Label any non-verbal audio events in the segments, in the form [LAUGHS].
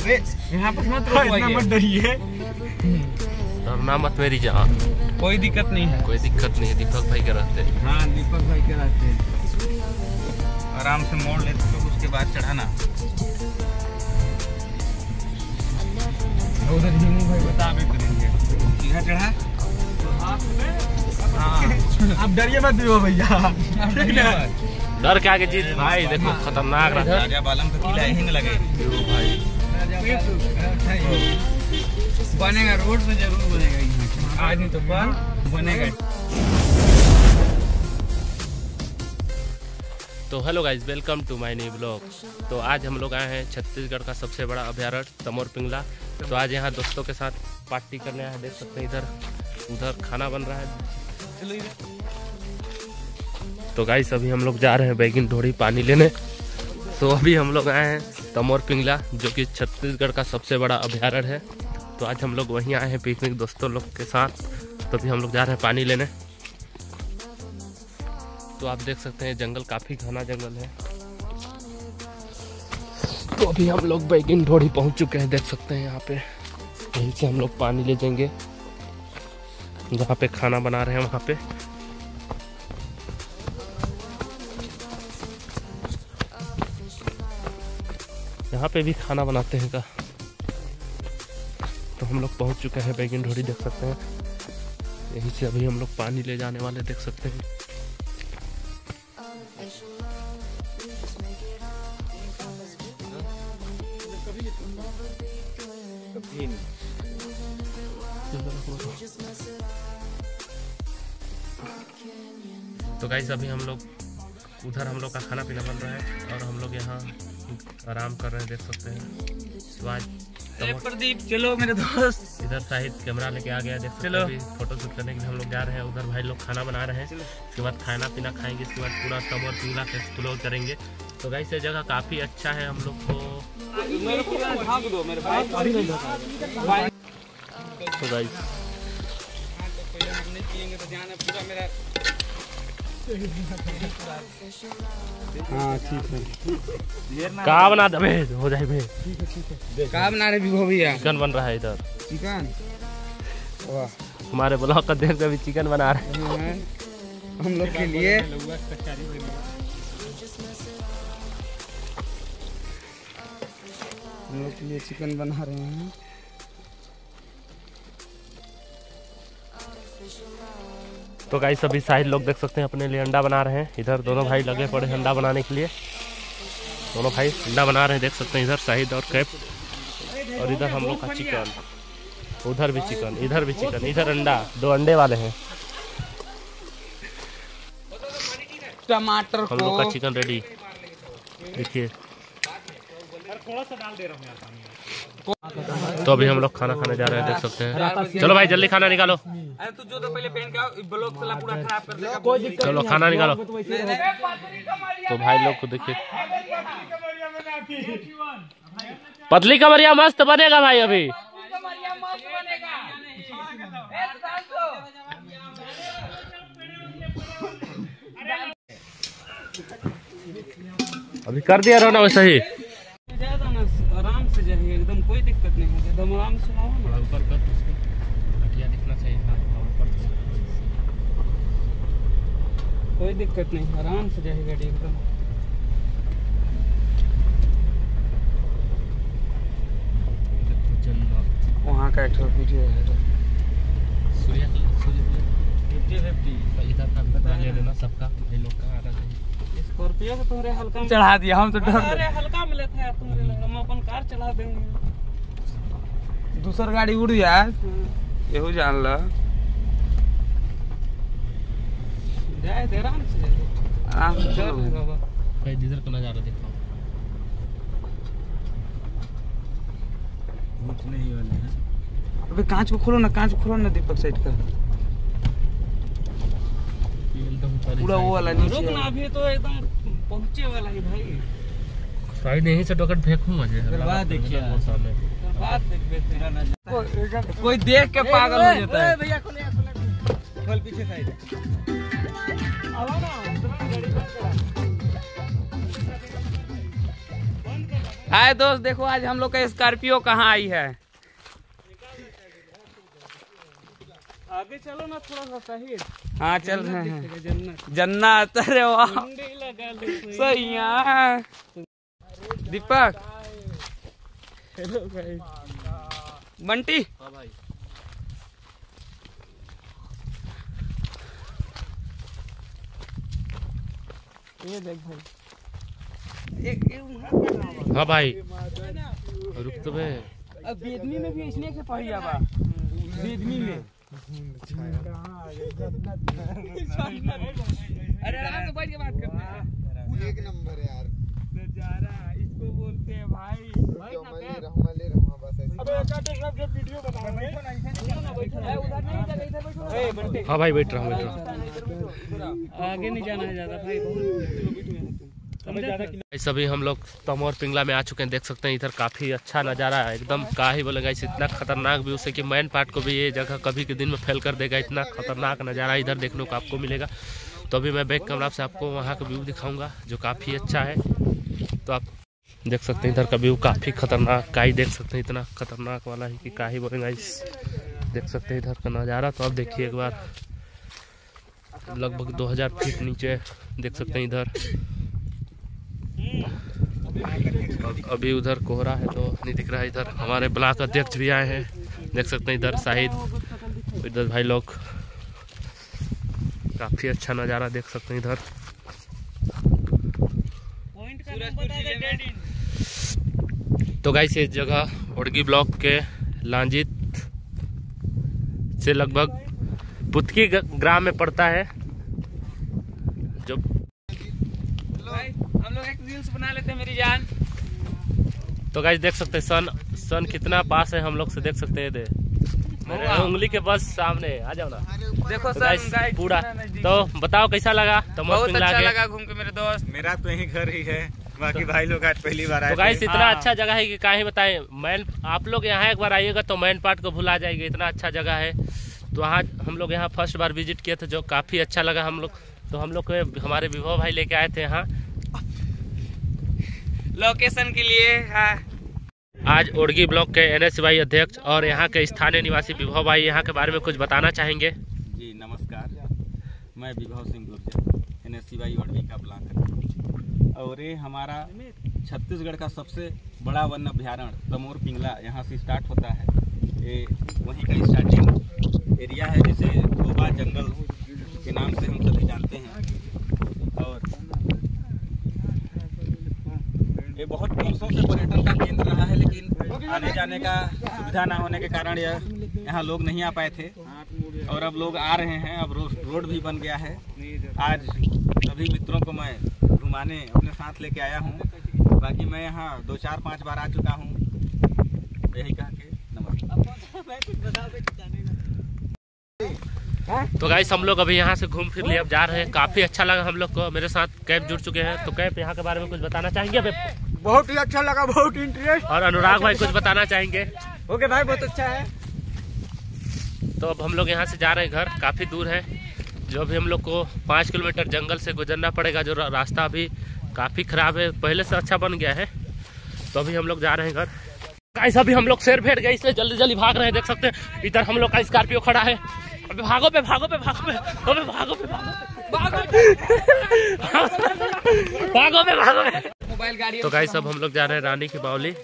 अरे यहाँ पर मत रोकवाइए मत डरिए। डरना मत मेरी जान। कोई दिक्कत नहीं है। कोई दिक्कत नहीं है दीपक भाई के रहते हाँ दीपक भाई के रहते हैं आराम से मोड़ लेते तो उसके बाद चढ़ाना। उधर हिमू भाई बता भी करेंगे। सीधा चढ़ा? हाँ। [LAUGHS] आप डरिए मत भैया। डर के आगे जीत। भाई देखो खतरनाक रहा। राजा बालम का किला यही लगे। भाई। बनेगा रोड पे ज़रूर बनेगा आज नहीं तो कल बनेगा। तो hello guys welcome to my new blog. तो आज हम लोग आए हैं छत्तीसगढ़ का सबसे बड़ा अभ्यारण्य तमोर पिंगला। तो आज यहाँ दोस्तों के साथ पार्टी करने आए हैं देख सकते हैं इधर उधर खाना बन रहा है। तो गाइस अभी हम लोग जा रहे हैं बैगिन ढोड़ी पानी लेने। तो अभी हम लोग आए हैं तमोर पिंगला, जो कि छत्तीसगढ़ का सबसे बड़ा अभ्यारण्य है। तो आज हम लोग वहीं आए हैं पिकनिक दोस्तों लोग के साथ। तो अभी हम लोग जा रहे हैं पानी लेने। तो आप देख सकते हैं, जंगल काफ़ी घना जंगल है। तो अभी हम लोग बैगिन ढोड़ी पहुँच चुके हैं, देख सकते हैं यहाँ पे। यहीं से हम लोग पानी ले जाएँगे। जहाँ पे खाना बना रहे हैं, वहाँ पे। यहाँ पे भी खाना बनाते हैं का। तो हम लोग पहुँच चुके हैं बैगिन ढोड़ी देख सकते हैं। यहीं से अभी हम लोग पानी ले जाने वाले, देख सकते हैं। तो गाइस अभी हम लोग उधर हम लोग का खाना पीना बन रहा है और हम लोग यहाँ आराम कर रहे हैं देख सकते हैं। तो आज प्रदीप चलो मेरे दोस्त। इधर साहिद कैमरा लेके आ गया देख चलो। फ़ोटो शूट करने के लिए हम लोग जा रहे हैं। उधर भाई लोग खाना बना रहे हैं। उसके बाद खाना पीना खाएँगे इसके बाद पूरा तमोर पिंगला के एक्सप्लोर करेंगे। तो गाइस ये जगह काफ़ी अच्छा है हम लोग को। मेरे को ढाक दो मेरे भाई तो गाइस है हाँ ठीक है। कहा बना दबे हो जाए बे। कहाँ बना रहे विभो भैया। चिकन बन रहा है इधर। चिकन? हमारे ब्लॉक का देख अभी चिकन बना रहे हैं हाँ, हम लोग के लिए। हम लोग के लिए चिकन बना रहे हैं। तो गाइस सभी साहिद लोग देख सकते हैं अपने लिए अंडा बना रहे हैं। इधर दोनों भाई लगे पड़े हैं अंडा बनाने के लिए। दोनों भाई अंडा बना रहे हैं देख सकते हैं इधर साहिद और कैप और इधर हम लोग का चिकन। उधर भी चिकन इधर भी चिकन इधर अंडा। दो अंडे वाले हैं। टमाटर हम लोग का चिकन रेडी देखिए। तो अभी हम लोग खाना खाने जा रहे हैं देख सकते हैं। चलो भाई जल्दी खाना निकालो। अरे तू जो तो पहले पहन के आओ ब्लॉग साला पूरा खराब कर देगा। चलो खाना निकालो। तो भाई लोग को देखिए। पतली कमरिया मस्त बनेगा भाई अभी। अभी कर दिया रहो ना वैसे ही ज़्यादा ना आराम से जाइए एकदम कोई दिक्कत नहीं है एकदम आराम से लाओ ना ऊपर कर घटिया दिखना चाहिए ऊपर कोई दिक्कत नहीं आराम से जाइए गाड़ी एकदम वहाँ का एक वीडियो है सूर्य सूर्य फिफ्टी फिफ्टी इधर का बता ले लेना सबका भाई लोग का आ रहा है स्कॉर्पियो को तुम्हारे हल्का चढ़ा दिया हम तो डर हल्का में लेते हैं तुम्हारे हम अपन कार चला देंगे दूसर गाड़ी उड़ गया यहू जान लो जाए दे आराम से जाइए आराम से चल बाबा। भाई इधर का नज़ारा देखो। अबे कांच को खोलो ना कांच को खोलो ना दीपक साइड का। पूरा वो वाला नीचे रुक ना अभी तो एकदम पहुँचे वाला है भाई। साइड यहीं से टोकन फेंकूं मुझे बर्बाद देखिए। सामने। कोई देख के पागल हो जाता है। भैया खोल पीछे साइड। हाय दोस्त देखो आज हम लोग का स्कॉर्पियो कहाँ आई है? आगे चलो ना थोड़ा सा सही। हाँ चल रहे हैं। जन्नत। अरे वाह। सही दीपक हेलो भाई। बंटी ये देख भाई एक, एक हाँ भाई। रुक तो बे। अब बेदमी में भी इसने के पहिया बा बेदमी में। अरे आराम से बैठ के बात करते हैं। एक नंबर यार। नज़ारा इसको बोलते हैं भाई जो मैं ले रहा हूँ मैं ले रहा हूँ बस ऐसे अबे सब जब वीडियो बनाओगे उधर नहीं जाएगा इधर बैठो हाँ भाई बैठ रहा हूँ बैठ रहा हूँ। आगे नहीं जाना है ज़्यादा भाई बहुत। अभी हम लोग तमोर पिंगला में आ चुके हैं देख सकते हैं इधर काफ़ी अच्छा नज़ारा है एकदम का ही बोलेगा इस इतना खतरनाक व्यू से कि मैन पार्ट को भी ये जगह कभी के दिन में फेल कर देगा इतना खतरनाक नज़ारा इधर देखने को आपको मिलेगा। तो अभी मैं बैक कैमरा से आपको वहाँ का व्यू दिखाऊँगा जो काफ़ी अच्छा है। तो आप देख सकते हैं इधर का व्यू काफ़ी खतरनाक का ही देख सकते हैं इतना खतरनाक वाला है कि का ही बोलेगा इस। देख सकते हैं इधर का नज़ारा तो आप देखिए एक बार। लगभग 2000 फीट नीचे, देख सकते हैं इधर। अभी उधर कोहरा है तो नहीं दिख रहा है इधर। हमारे ब्लॉक अध्यक्ष भी आए हैं, देख सकते हैं इधर शाहिद इधर भाई लोग, काफ़ी अच्छा नज़ारा देख सकते हैं इधर पॉइंट का नाम बता दे डैडी तो गाइस ये जगह उड़गी ब्लॉक के लांजित से लगभग पुतकी ग्राम में पड़ता है। जो हम लोग एक रील्स बना लेते हैं मेरी जान। तो गाइस देख सकते हैं सन सन कितना पास है हम लोग से देख सकते हैं दे उंगली के बस सामने आ जाओ ना। देखो तो सर पूरा। तो बताओ कैसा लगा? तो बहुत अच्छा लगा घूम के मेरे दोस्त। मेरा तो यही घर ही है। बाकी भाई लोग आज पहली बार आए तो गाइस इतना हाँ। अच्छा जगह है कि काहे बताएँ। मैन आप लोग यहाँ एक बार आइएगा तो मैन पार्ट को भुला जाएँगे। इतना अच्छा जगह है। तो वहाँ हम लोग यहाँ फ़र्स्ट बार विज़िट किए थे जो काफ़ी अच्छा लगा हम लोग। तो हम लोग हमारे विभव भाई लेके आए थे यहाँ। लोकेशन के लिए हाँ। आज ओडगी ब्लॉक के एनएससीवाई अध्यक्ष और यहाँ के स्थानीय निवासी विभव भाई यहाँ के बारे में कुछ बताना चाहेंगे। जी नमस्कार। मैं Vibhav Singh Gurjar N S C Y का ब्लॉक और ये हमारा छत्तीसगढ़ का सबसे बड़ा वन अभ्यारण्य तमोर पिंगला, यहाँ से स्टार्ट होता है। ये वहीं का स्टार्टिंग एरिया है, जिसे धोबा जंगल के नाम से हम सभी जानते हैं। और ये बहुत वर्षों से पर्यटन का केंद्र रहा है, लेकिन आने जाने का सुविधा ना होने के कारण यह यहाँ लोग नहीं आ पाए थे। और अब लोग आ रहे हैं, अब रोड रोड भी बन गया है। आज सभी मित्रों को मैं घुमाने अपने साथ लेके आया हूँ। बाकी मैं यहाँ दो चार पाँच बार आ चुका हूँ। यही कह के नमस्कार तो गाइस हम लोग अभी यहाँ से घूम फिर लिए अब जा रहे हैं। काफ़ी अच्छा लगा हम लोग को। मेरे साथ कैब जुड़ चुके हैं। तो कैब यहाँ के बारे में कुछ बताना चाहेंगे अभी? बहुत ही अच्छा लगा बहुत इंटरेस्ट और अनुराग भाई कुछ बताना चाहेंगे? ओके भाई बहुत अच्छा है। तो अब हम लोग यहाँ से जा रहे हैं घर। काफ़ी दूर है। जो भी हम लोग को पाँच किलोमीटर जंगल से गुजरना पड़ेगा, जो रास्ता अभी काफ़ी ख़राब है, पहले से अच्छा बन गया है तो अभी हम लोग जा रहे हैं घर। गाइस अभी हम लोग शेर भेट गए, इसलिए जल्दी जल्दी भाग रहे हैं, देख सकते हैं। इधर हम लोग का स्कॉर्पियो खड़ा है। अभी भागो पे भागो पे भागो पे अबे भागो पे भागो पे भागो पे। भागो पे मोबाइल गाड़ी तो गाइस अब हम लोग जा रहे हैं रानी की बावली।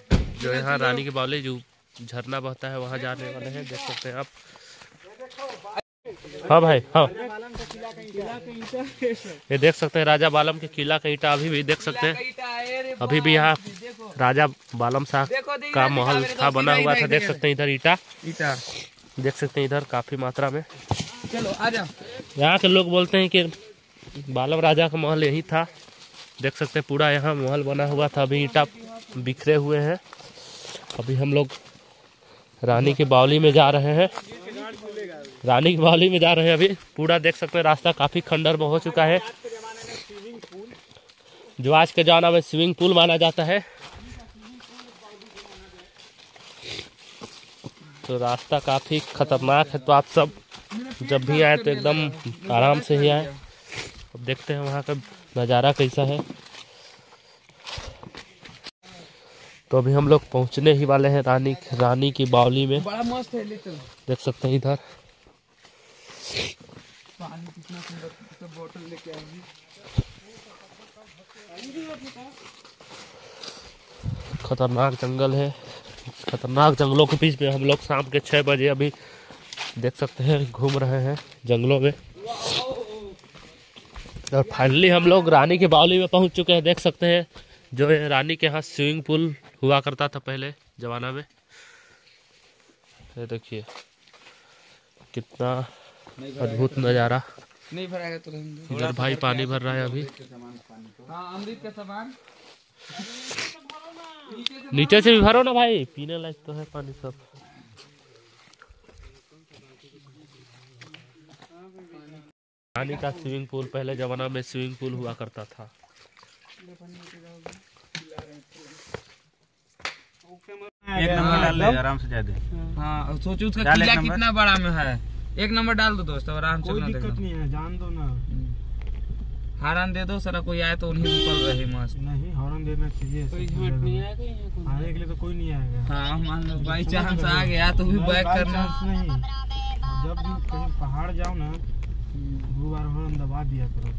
जो यहाँ रानी की बावली, जो झरना बहता है, वहाँ जाने वाले हैं, देख सकते हैं आप। हाँ भाई हाँ। ये देख सकते हैं राजा बालम के किला का ईटा अभी भी देख सकते हैं। अभी भी यहाँ राजा बालम शाह का महल था बना हुआ था देख सकते हैं इधर ईटा। ईटा। देख सकते हैं इधर काफ़ी मात्रा में। चलो आ जाओ। यहाँ के लोग बोलते हैं कि बालम राजा का महल यही था। देख सकते हैं पूरा यहाँ महल बना हुआ था अभी ईटा बिखरे हुए हैं। अभी हम लोग रानी की बावली में जा रहे हैं। रानी की बावली में जा रहे हैं अभी। पूरा देख सकते हैं रास्ता काफ़ी खंडर में हो चुका है। जो आज के जमाना में स्विमिंग पूल माना जाता है। तो रास्ता काफ़ी खतरनाक है तो आप सब जब भी आए तो एकदम आराम से ही आए। अब देखते हैं वहाँ का नज़ारा कैसा है। तो अभी हम लोग पहुँचने ही वाले हैं रानी रानी की बावली में। बड़ा मस्त है देख सकते हैं इधर। पानी कितना सुंदर सब लेके आएँगे खतरनाक जंगल है। खतरनाक जंगलों के बीच में हम लोग शाम के छः बजे अभी देख सकते हैं, घूम रहे हैं जंगलों में। और फाइनली हम लोग रानी के बावली में पहुँच चुके हैं, देख सकते हैं। जो है रानी के यहाँ स्विमिंग पूल हुआ करता था पहले जमाना में। ये देखिए, कितना अद्भुत नज़ारा। नहीं भराएगा तो इधर भाई पानी भर रहा है अभी। हाँ अमृत का सामान। नीचे से भी भरो ना भाई। पीने लायक तो है पानी सब। पानी का स्विमिंग पूल पहले जमाना में स्विमिंग पूल हुआ करता था। एक नंबर डाल ले आराम से जाते हाँ सोचो उसका किला कितना बड़ा में है। एक नंबर डाल दो दोस्त अब आराम से कोई दिक्कत देखना। नहीं है जान दो ना। हारन दे दो सारा कोई आए तो उन्हीं रुकल रहे मस्त। नहीं हॉर्न देना चाहिए कोई नहीं आएगा आने के लिए तो कोई नहीं आएगा। हाँ मान लो बाई चांस आ गया तो भी बैक करना। नहीं। जब भी कहीं पहाड़ जाओ ना दो बार हॉर्न दबा दिया करो।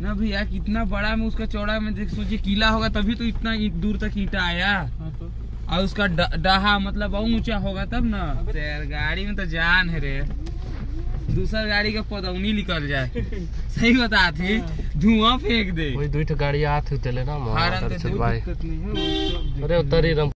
ना भैया कितना बड़ा में उसका चौड़ा में देख सोचिए किला होगा तभी तो इतना दूर तक ईटा आया। और उसका डहा मतलब और ऊँचा होगा तब ना। तो यार गाड़ी में तो जान है रे। दूसर गाड़ी का पदौनी निकल जाए। सही बता थी धुआँ फेंक दे। वही दुई ठो गाड़ी आत हुई तेले ना मारा तो है अरे उतर ही।